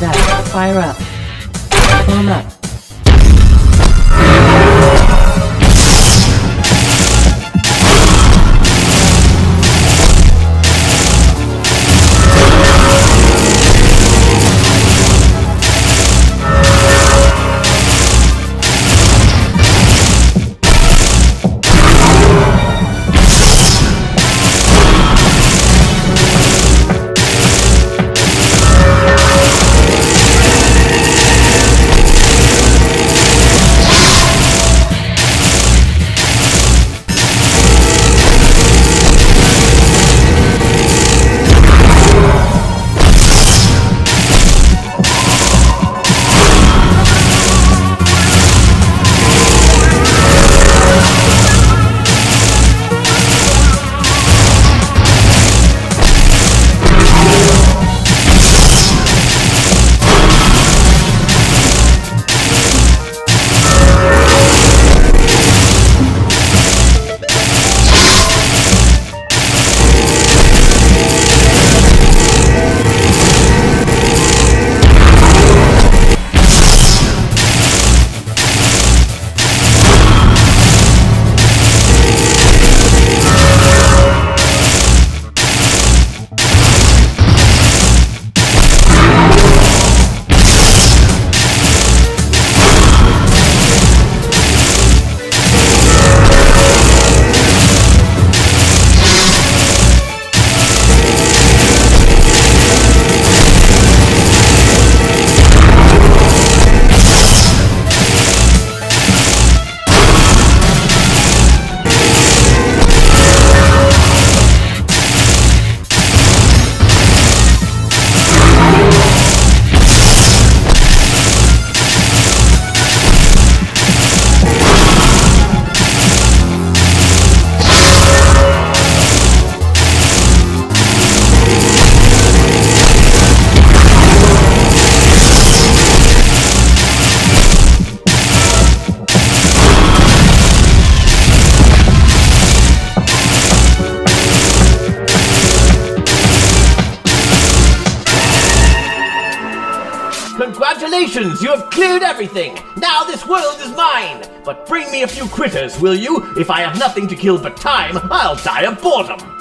that. Fire up. Form up. Congratulations, you have cleared everything! Now this world is mine! But bring me a few critters, will you? If I have nothing to kill but time, I'll die of boredom!